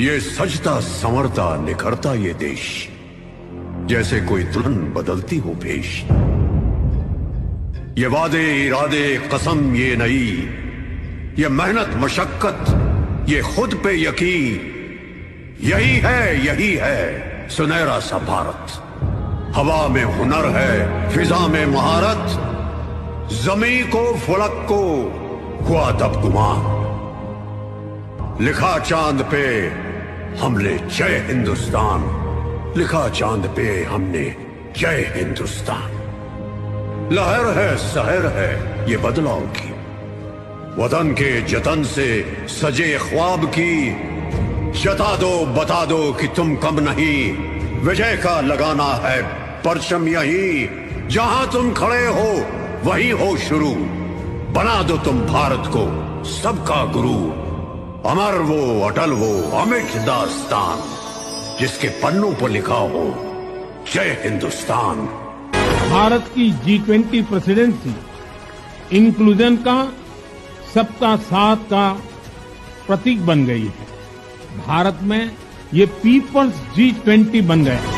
ये सजता संवरता निखरता ये देश, जैसे कोई दुल्हन बदलती हो भेष। ये वादे, इरादे, कसम ये नई, ये मेहनत, मशक्कत, ये खुद पे यकीन, यही है यही है सुनहरा सा भारत। हवा में हुनर है, फिजा में महारत, जमी को, फलक को, हुआ तब गुमान लिखा चाँद पे हमने जय हिंदुस्तान। लिखा चाँद पे हमने जय हिंदुस्तान। लहर है, सहर है, ये बदलाव की। वतन के जतन से सजे ख्वाब की। जता दो, बता दो कि तुम कम नहीं। विजय का लगाना है परचम यही। जहाँ तुम खड़े हो, वही हो शुरू। बना दो तुम भारत को सबका गुरु। अमर वो, अटल वो, अमित दास्तान, जिसके पन्नों पर लिखा हो, जय हिंदुस्तान। भारत की जी ट्वेंटी प्रेसिडेंसी इंक्लूजन का, सबका साथ का प्रतीक बन गई है। भारत में ये पीपल्स जी ट्वेंटी बन गया। है